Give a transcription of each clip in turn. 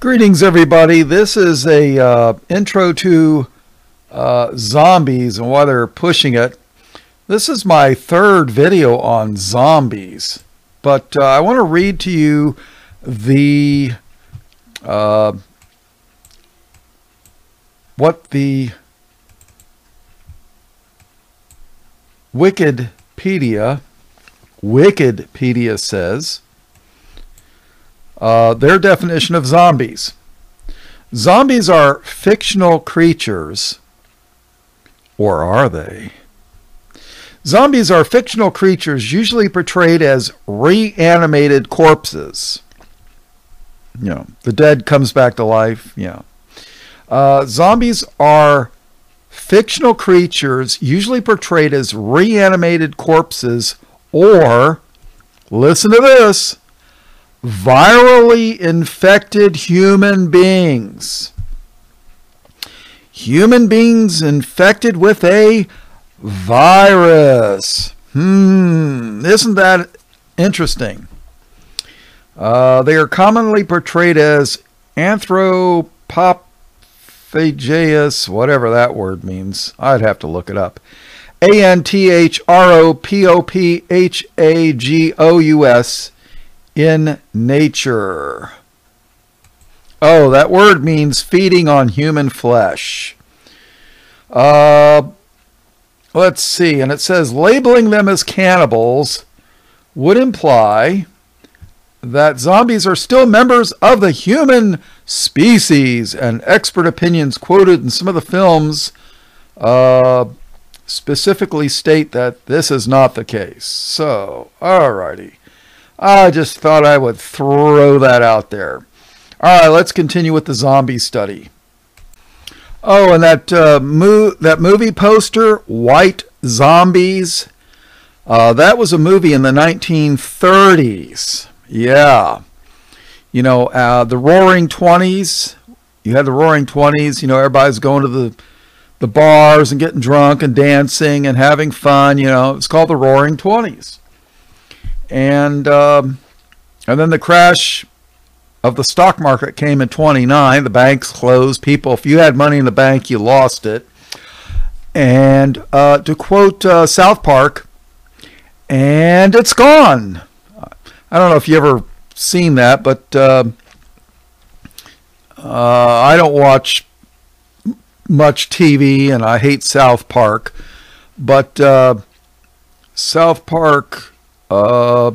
Greetings, everybody. This is a uh, intro to uh, zombies and why they're pushing it. This is my third video on zombies, but uh, I want to read to you the uh, what the Wikidpedia Wikipedia says. Uh, their definition of zombies. Zombies are fictional creatures. Or are they? Zombies are fictional creatures usually portrayed as reanimated corpses. You know, the dead comes back to life. Yeah. Uh, zombies are fictional creatures usually portrayed as reanimated corpses or, listen to this, virally infected human beings. Human beings infected with a virus. Hmm, isn't that interesting? Uh, they are commonly portrayed as anthropophagous, whatever that word means. I'd have to look it up. A N T H R O P O P H A G O U S in nature. Oh, that word means feeding on human flesh. Uh, let's see. And it says labeling them as cannibals would imply that zombies are still members of the human species. And expert opinions quoted in some of the films uh, specifically state that this is not the case. So, alrighty. I just thought I would throw that out there. All right, let's continue with the zombie study. Oh, and that uh, mo- that movie poster, White Zombies, uh, that was a movie in the 1930s. Yeah, you know uh, the Roaring Twenties. You had the Roaring Twenties. You know everybody's going to the the bars and getting drunk and dancing and having fun. You know it's called the Roaring Twenties and um, and then the crash of the stock market came in 29 the banks closed. People if you had money in the bank you lost it. And uh, to quote uh, south park and it's gone. I don't know if you ever seen that but uh, uh i don't watch much tv and i hate south park. But uh, south park uh,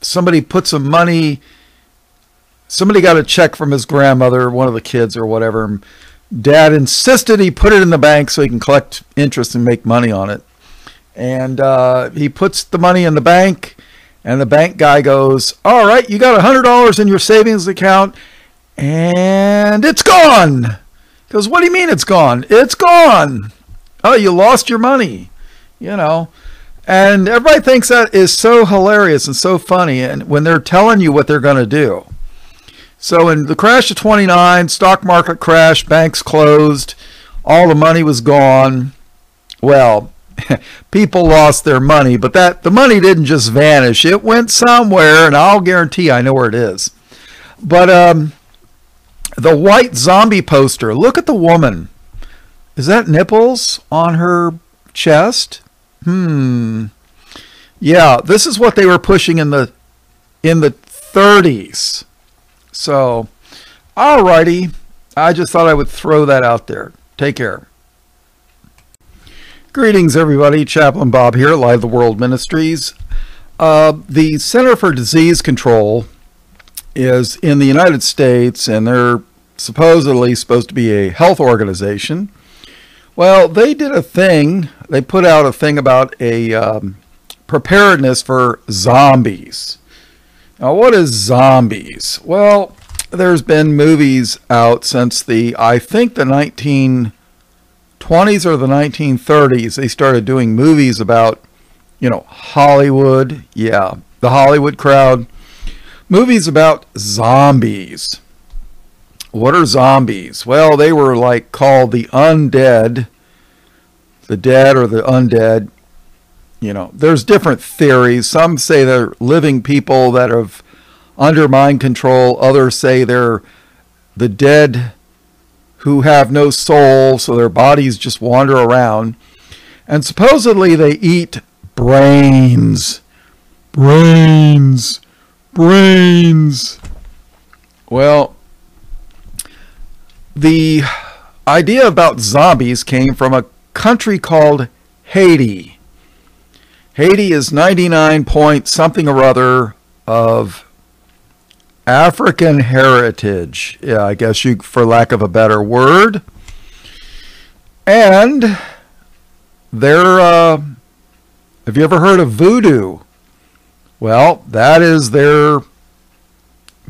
somebody put some money. Somebody got a check from his grandmother, one of the kids or whatever. Dad insisted he put it in the bank so he can collect interest and make money on it. And uh, he puts the money in the bank, and the bank guy goes, "All right, you got a hundred dollars in your savings account, and it's gone." He goes, "What do you mean it's gone? It's gone. Oh, you lost your money." You know. And everybody thinks that is so hilarious and so funny and when they're telling you what they're going to do. So in the crash of 29, stock market crashed, banks closed, all the money was gone. Well, people lost their money, but that the money didn't just vanish. It went somewhere and I'll guarantee I know where it is. But um the white zombie poster, look at the woman. Is that nipples on her chest? Hmm. Yeah, this is what they were pushing in the in the 30s. So, alrighty. I just thought I would throw that out there. Take care. Greetings, everybody. Chaplain Bob here, Live the World Ministries. Uh, the Center for Disease Control is in the United States, and they're supposedly supposed to be a health organization. Well, they did a thing. They put out a thing about a um, preparedness for zombies. Now, what is zombies? Well, there's been movies out since the, I think, the 1920s or the 1930s. They started doing movies about, you know, Hollywood. Yeah, the Hollywood crowd. Movies about zombies. What are zombies? Well, they were like called the undead, the dead or the undead. You know, there's different theories. Some say they're living people that have under mind control. Others say they're the dead who have no soul, so their bodies just wander around. And supposedly they eat brains. Brains. Brains. Well, the idea about zombies came from a country called Haiti. Haiti is 99 point something or other of African heritage. Yeah, I guess you, for lack of a better word. And they're, uh, have you ever heard of voodoo? Well, that is their,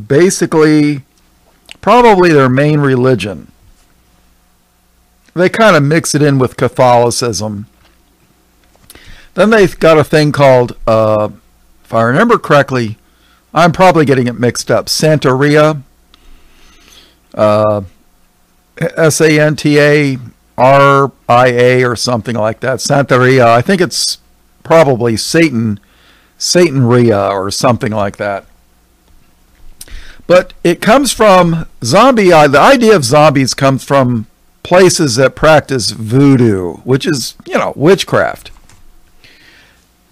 basically, probably their main religion. They kind of mix it in with Catholicism. Then they've got a thing called, uh, if I remember correctly, I'm probably getting it mixed up. Santeria. Uh, S A N T A R I A or something like that. Santeria. I think it's probably Satan, Satanria or something like that. But it comes from zombie. The idea of zombies comes from places that practice voodoo, which is, you know, witchcraft.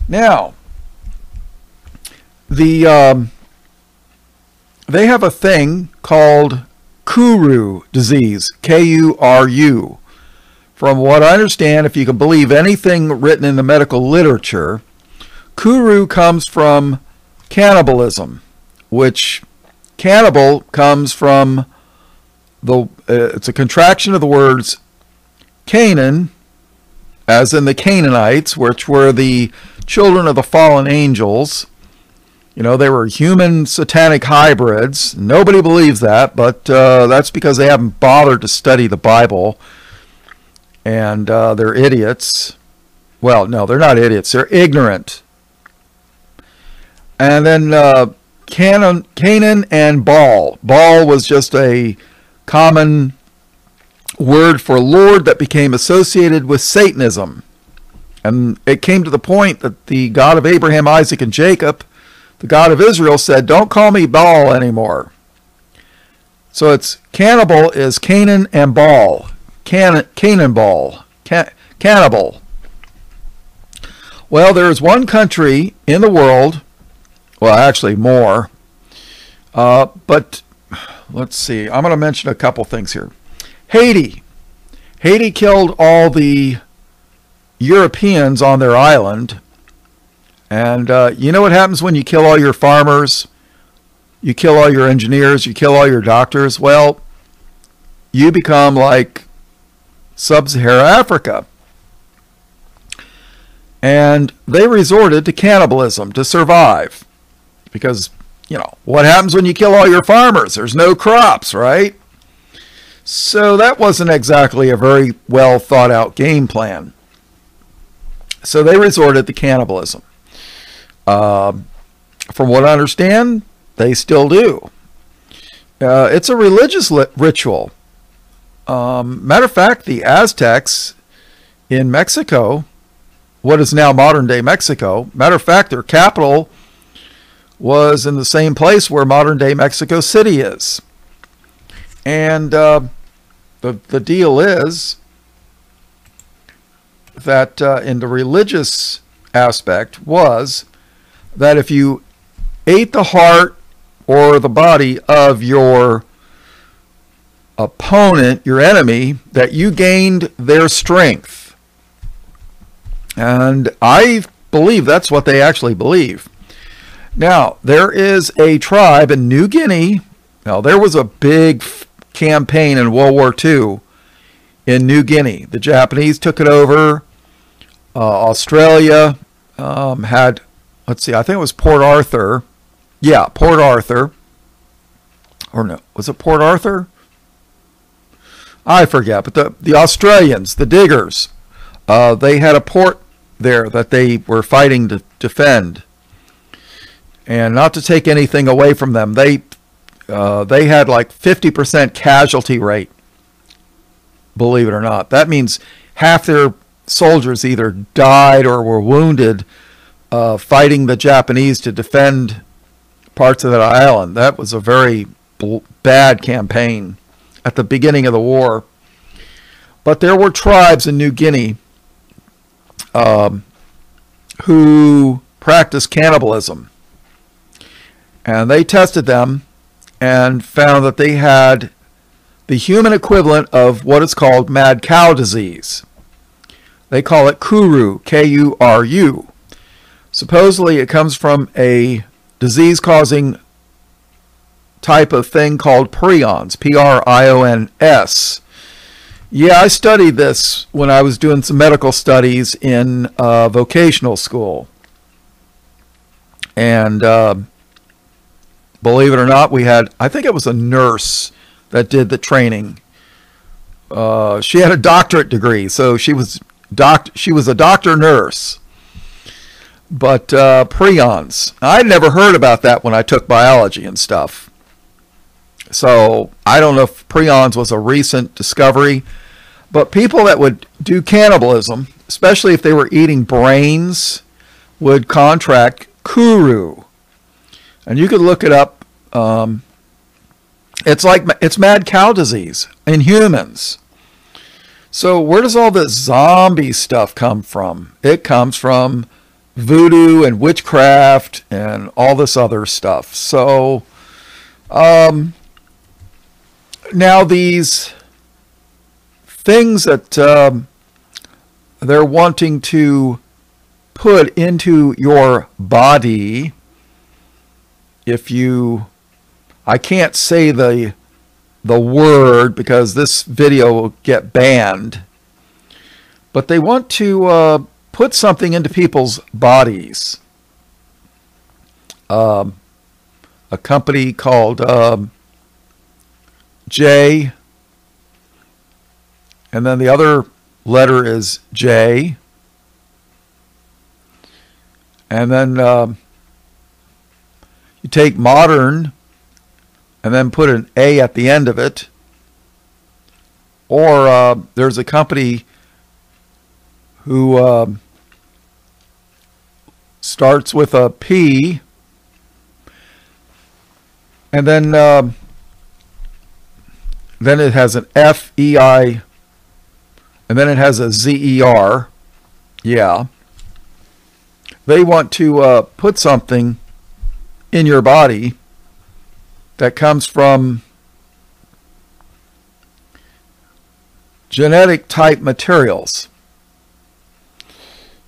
Now, the um, they have a thing called Kuru disease, K U R U. From what I understand, if you can believe anything written in the medical literature, Kuru comes from cannibalism, which cannibal comes from the uh, it's a contraction of the words Canaan, as in the Canaanites, which were the children of the fallen angels, you know, they were human satanic hybrids. Nobody believes that, but uh, that's because they haven't bothered to study the Bible. And uh, they're idiots. Well, no, they're not idiots. They're ignorant. And then uh, Canaan, Canaan and Baal. Baal was just a common word for Lord that became associated with Satanism. And it came to the point that the God of Abraham, Isaac, and Jacob the God of Israel said, Don't call me Baal anymore. So it's cannibal is Canaan and Baal. Can, cannonball. Can, cannibal. Well, there is one country in the world, well, actually more, uh, but let's see. I'm going to mention a couple things here. Haiti. Haiti killed all the Europeans on their island and uh, you know what happens when you kill all your farmers? You kill all your engineers, you kill all your doctors. Well, you become like sub Saharan Africa. And they resorted to cannibalism to survive. Because, you know, what happens when you kill all your farmers? There's no crops, right? So that wasn't exactly a very well thought out game plan. So they resorted to cannibalism. Uh, from what I understand, they still do. Uh, it's a religious li- ritual. Um, matter of fact, the Aztecs in Mexico, what is now modern day Mexico, matter of fact, their capital was in the same place where modern day Mexico City is. And uh, the, the deal is that uh, in the religious aspect was that if you ate the heart or the body of your opponent, your enemy, that you gained their strength. And I believe that's what they actually believe. Now, there is a tribe in New Guinea. Now, there was a big campaign in World War II in New Guinea. The Japanese took it over. Uh, Australia um, had let's see, I think it was Port Arthur. Yeah, Port Arthur. Or no, was it Port Arthur? I forget, but the, the Australians, the diggers, uh, they had a port there that they were fighting to defend. And not to take anything away from them, they uh, they had like 50% casualty rate. Believe it or not, that means half their soldiers either died or were wounded uh, fighting the Japanese to defend parts of that island. That was a very bad campaign. at the beginning of the war. But there were tribes in New Guinea um, who practiced cannibalism. And they tested them and found that they had the human equivalent of what is called mad cow disease. They call it Kuru, K U R U. Supposedly, it comes from a disease causing type of thing called prions, P R I O N S. Yeah, I studied this when I was doing some medical studies in uh, vocational school. And uh, believe it or not, we had, I think it was a nurse that did the training. Uh, she had a doctorate degree, so she was doc, she was a doctor nurse. But uh, prions, I'd never heard about that when I took biology and stuff. So I don't know if prions was a recent discovery, but people that would do cannibalism, especially if they were eating brains, would contract kuru. And you could look it up. Um, it's like it's mad cow disease in humans. So where does all this zombie stuff come from? It comes from voodoo and witchcraft and all this other stuff. So um, now these things that um, they're wanting to put into your body if you I can't say the the word because this video will get banned but they want to uh, put something into people's bodies. Um, a company called um, J and then the other letter is J and then um, you take modern and then put an A at the end of it. Or uh, there's a company who uh, starts with a P and then uh, then it has an F E I and then it has a Z E R. Yeah they want to uh, put something in your body that comes from genetic type materials.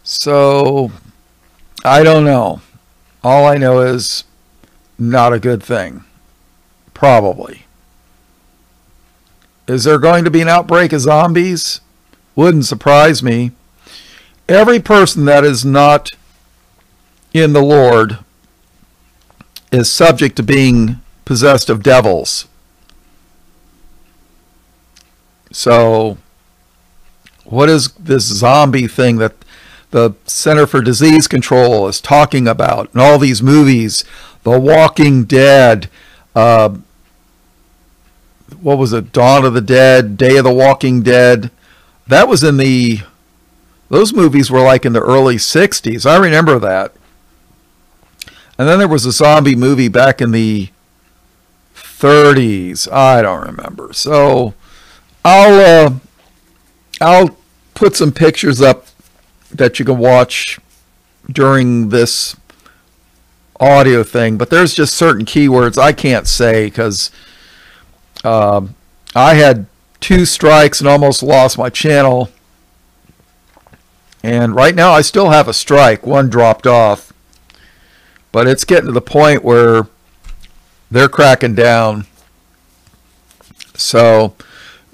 So I don't know. All I know is not a good thing. Probably. Is there going to be an outbreak of zombies? Wouldn't surprise me. Every person that is not in the Lord is subject to being possessed of devils. So, what is this zombie thing that the Center for Disease Control is talking about in all these movies? The Walking Dead, uh, what was it? Dawn of the Dead, Day of the Walking Dead. That was in the, those movies were like in the early 60s. I remember that. And then there was a zombie movie back in the 30s. I don't remember. So I'll uh, I'll put some pictures up that you can watch during this audio thing. But there's just certain keywords I can't say because uh, um, I had two strikes and almost lost my channel. And right now I still have a strike. One dropped off. But it's getting to the point where they're cracking down. So,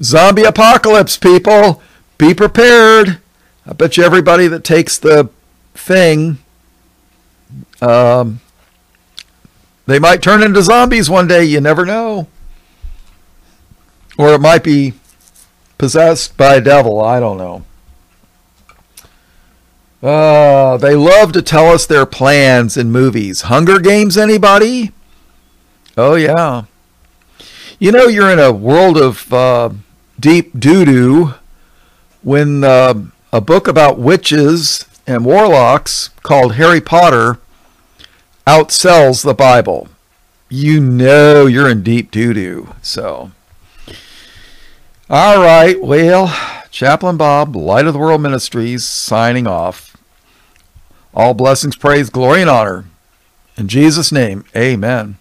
zombie apocalypse, people, be prepared. I bet you everybody that takes the thing, um, they might turn into zombies one day. You never know. Or it might be possessed by a devil. I don't know. Uh, they love to tell us their plans in movies. Hunger Games, anybody? Oh, yeah. You know, you're in a world of uh, deep doo doo when uh, a book about witches and warlocks called Harry Potter outsells the Bible. You know you're in deep doo doo. So, All right. Well, Chaplain Bob, Light of the World Ministries, signing off. All blessings, praise, glory, and honor. In Jesus' name, amen.